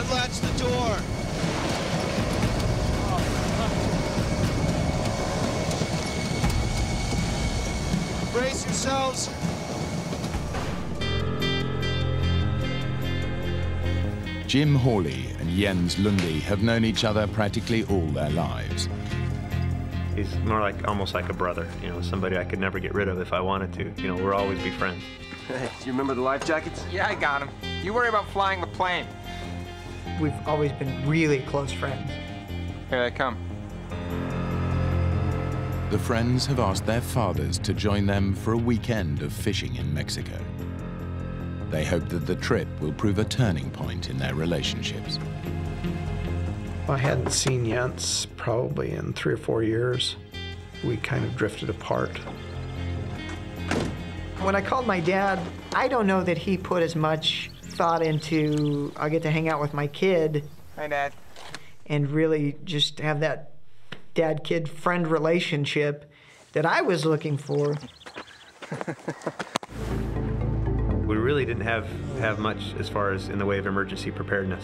Unlatch the door. Brace yourselves. Jim Hawley and Jens Lundy have known each other practically all their lives. He's more like almost like a brother, you know, somebody I could never get rid of if I wanted to. You know, we'll always be friends. Hey, do you remember the life jackets? Yeah, I got them. You worry about flying the plane. We've always been really close friends. Here they come. The friends have asked their fathers to join them for a weekend of fishing in Mexico. They hope that the trip will prove a turning point in their relationships. I hadn't seen Jens probably in three or four years. We kind of drifted apart. When I called my dad, I don't know that he put as much thought into I get to hang out with my kid Hi, Dad. and really just have that dad kid friend relationship that I was looking for. We really didn't have, have much as far as in the way of emergency preparedness.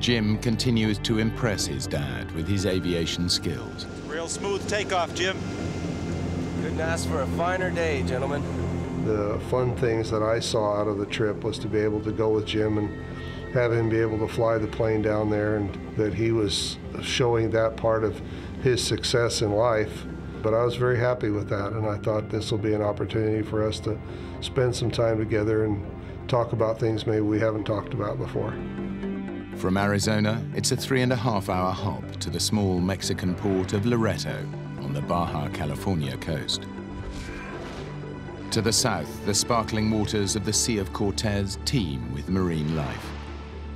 Jim continues to impress his dad with his aviation skills. Real smooth takeoff, Jim. Couldn't ask for a finer day, gentlemen. The fun things that I saw out of the trip was to be able to go with Jim and have him be able to fly the plane down there and that he was showing that part of his success in life. But I was very happy with that and I thought this will be an opportunity for us to spend some time together and talk about things maybe we haven't talked about before. From Arizona, it's a three and a half hour hop to the small Mexican port of Loreto on the Baja California coast. To the south, the sparkling waters of the Sea of Cortez teem with marine life.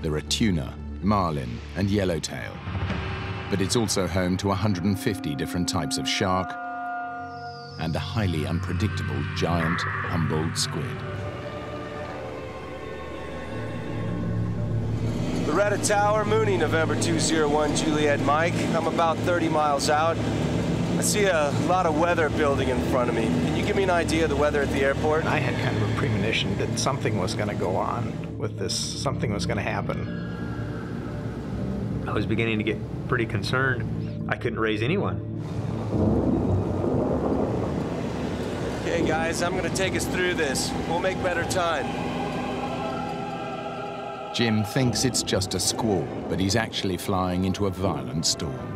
There are tuna, marlin, and yellowtail. But it's also home to 150 different types of shark and a highly unpredictable giant Humboldt squid. Loreto Tower, Mooney, November 201, Juliet Mike. I'm about 30 miles out. I see a lot of weather building in front of me. Can you give me an idea of the weather at the airport? I had kind of a premonition that something was going to go on with this, something was going to happen. I was beginning to get pretty concerned. I couldn't raise anyone. Okay, guys, I'm gonna take us through this. We'll make better time. Jim thinks it's just a squall, but he's actually flying into a violent storm.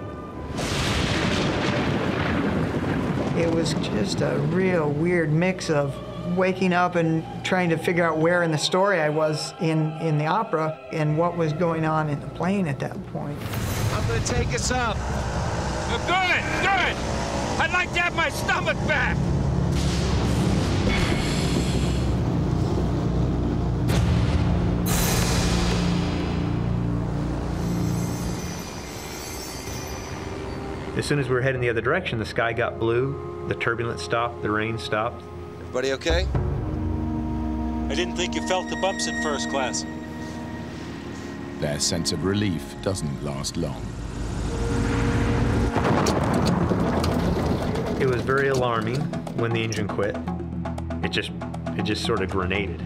It was just a real weird mix of waking up and trying to figure out where in the story I was in, in the opera and what was going on in the plane at that point. I'm gonna take us up. Good, good. I'd like to have my stomach back. As soon as we were heading the other direction, the sky got blue, the turbulence stopped, the rain stopped. Everybody okay? I didn't think you felt the bumps in first class. Their sense of relief doesn't last long. It was very alarming when the engine quit. It just, it just sort of grenaded.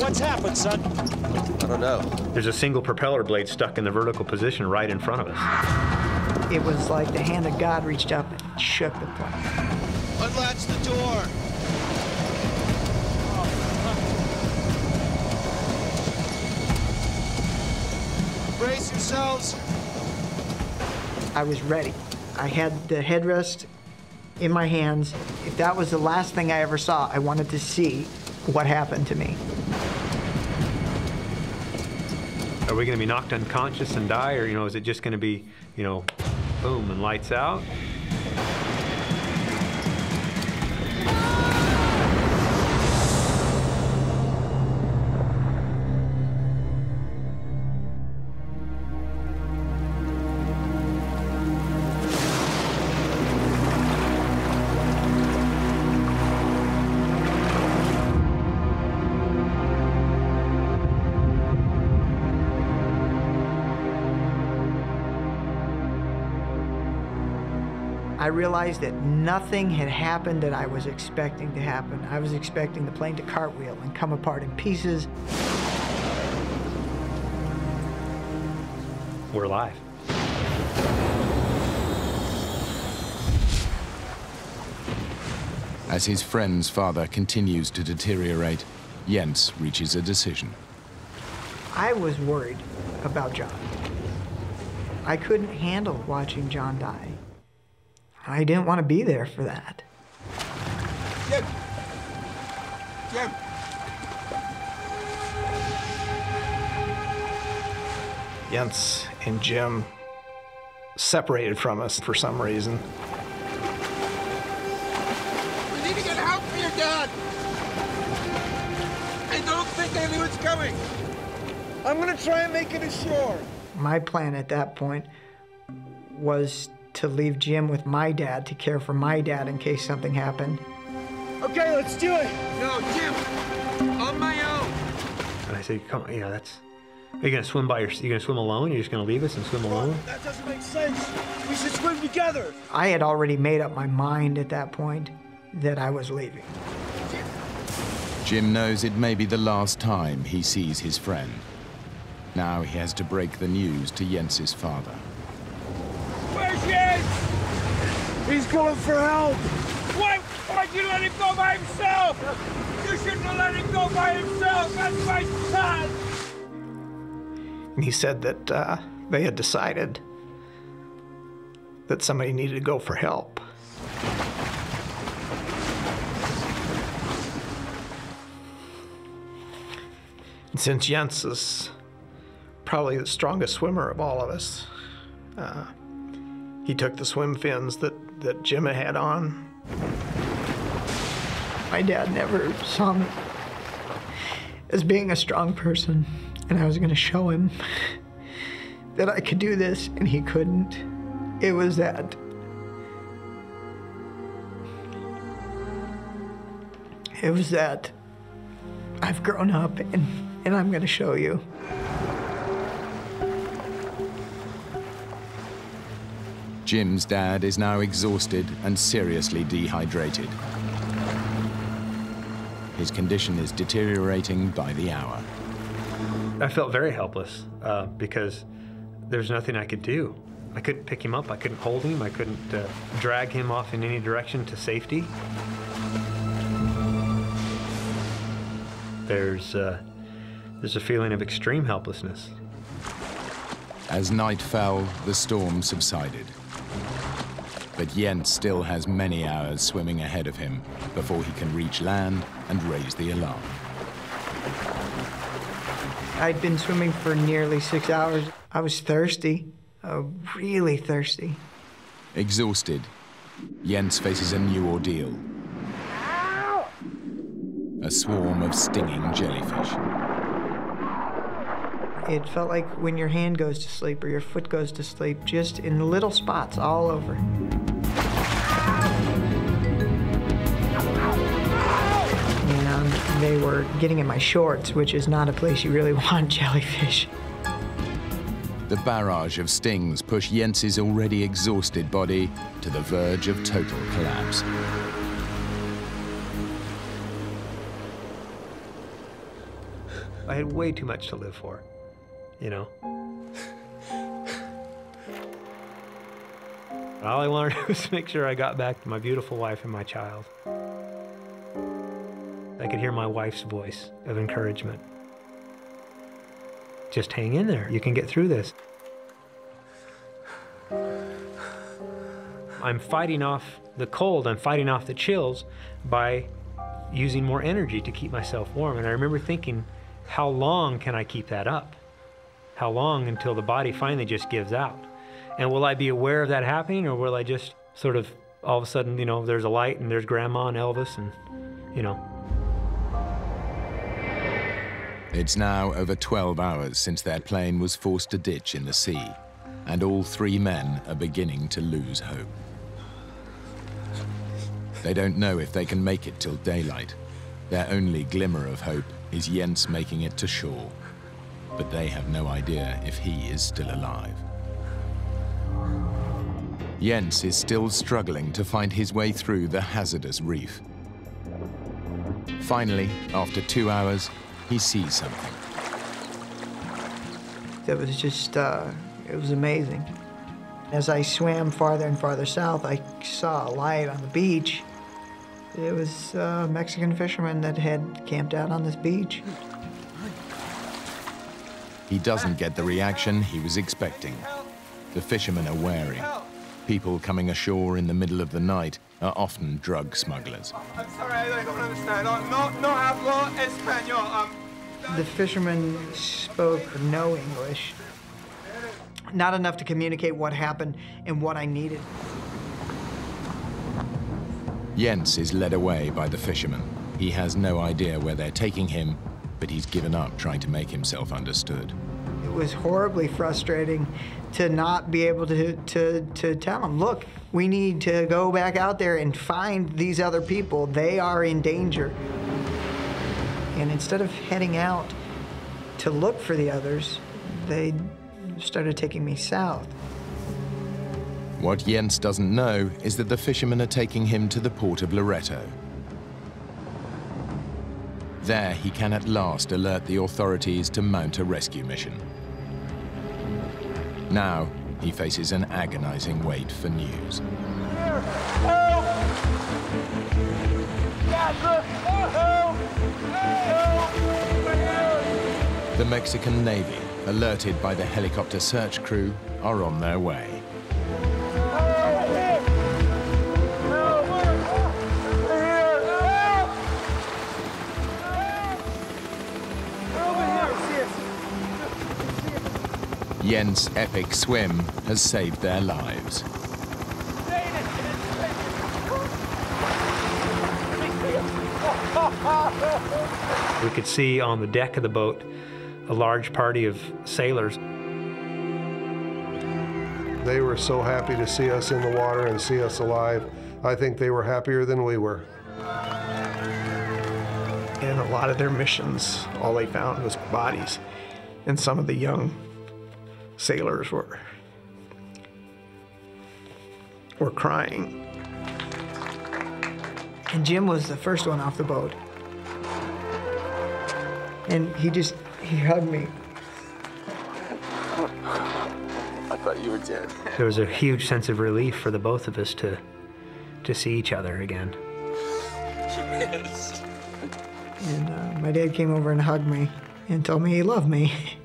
What's happened, son? I don't know. There's a single propeller blade stuck in the vertical position right in front of us. It was like the hand of God reached up and shook the plane. Unlatch the door. Brace yourselves. I was ready. I had the headrest in my hands. If that was the last thing I ever saw, I wanted to see what happened to me. Are we going to be knocked unconscious and die, or you know, is it just going to be, you know, boom and lights out? I realized that nothing had happened that I was expecting to happen. I was expecting the plane to cartwheel and come apart in pieces. We're alive. As his friend's father continues to deteriorate, Jens reaches a decision. I was worried about John. I couldn't handle watching John die. I didn't want to be there for that. Jim! Jim! Jens and Jim separated from us for some reason. We need to get help for your dad! I don't think anyone's coming! I'm gonna try and make it ashore. My plan at that point was to leave Jim with my dad to care for my dad in case something happened. Okay, let's do it! No, Jim! On my own! And I said, come on, you know, that's. Are you gonna swim by your? You gonna swim alone? You're just gonna leave us and swim alone? That doesn't make sense! We should swim together! I had already made up my mind at that point that I was leaving. Jim knows it may be the last time he sees his friend. Now he has to break the news to Jens's father. He's going for help! Why? Why'd you let him go by himself? You shouldn't have let him go by himself! That's my son! And he said that uh, they had decided that somebody needed to go for help. And since Jens is probably the strongest swimmer of all of us, uh, he took the swim fins that, that Jim had on. My dad never saw me as being a strong person, and I was going to show him that I could do this, and he couldn't. It was that. It was that. I've grown up, and, and I'm going to show you. Jim's dad is now exhausted and seriously dehydrated. His condition is deteriorating by the hour. I felt very helpless uh, because there's nothing I could do. I couldn't pick him up. I couldn't hold him. I couldn't uh, drag him off in any direction to safety. There's uh, there's a feeling of extreme helplessness. As night fell, the storm subsided. But Jens still has many hours swimming ahead of him before he can reach land and raise the alarm. I'd been swimming for nearly six hours. I was thirsty, uh, really thirsty. Exhausted, Jens faces a new ordeal. A swarm of stinging jellyfish. It felt like when your hand goes to sleep or your foot goes to sleep, just in little spots all over. They were getting in my shorts, which is not a place you really want jellyfish. The barrage of stings push Jens's already exhausted body to the verge of total collapse. I had way too much to live for, you know. All I wanted was to make sure I got back to my beautiful wife and my child. I could hear my wife's voice of encouragement. Just hang in there. You can get through this. I'm fighting off the cold, I'm fighting off the chills by using more energy to keep myself warm. And I remember thinking, how long can I keep that up? How long until the body finally just gives out? And will I be aware of that happening or will I just sort of all of a sudden, you know, there's a light and there's grandma and Elvis and, you know. It's now over 12 hours since their plane was forced to ditch in the sea, and all three men are beginning to lose hope. They don't know if they can make it till daylight. Their only glimmer of hope is Jens making it to shore, but they have no idea if he is still alive. Jens is still struggling to find his way through the hazardous reef. Finally, after two hours, he sees something. That was just uh, It was amazing. As I swam farther and farther south, I saw a light on the beach. It was a Mexican fisherman that had camped out on this beach. He doesn't get the reaction he was expecting. The fishermen are wary. People coming ashore in the middle of the night are often drug smugglers. I'm sorry, I don't understand. No, no, no hablo español. Um, The fisherman spoke no English, not enough to communicate what happened and what I needed. Jens is led away by the fishermen. He has no idea where they're taking him, but he's given up trying to make himself understood. It was horribly frustrating to not be able to, to, to tell them, look, we need to go back out there and find these other people. They are in danger. And instead of heading out to look for the others, they started taking me south. What Jens doesn't know is that the fishermen are taking him to the port of Loreto. There, he can at last alert the authorities to mount a rescue mission. Now, he faces an agonizing wait for news. The Mexican Navy, alerted by the helicopter search crew, are on their way. Jens' epic swim has saved their lives. We could see on the deck of the boat a large party of sailors. They were so happy to see us in the water and see us alive. I think they were happier than we were. In a lot of their missions, all they found was bodies. And some of the young sailors were were crying. And Jim was the first one off the boat. And he just, he hugged me. I thought you were dead. There was a huge sense of relief for the both of us to to see each other again. And uh, my dad came over and hugged me and told me he loved me.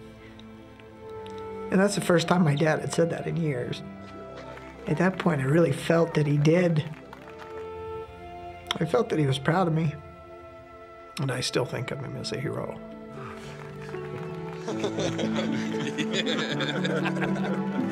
And that's the first time my dad had said that in years. At that point, I really felt that he did. I felt that he was proud of me. And I still think of him as a hero.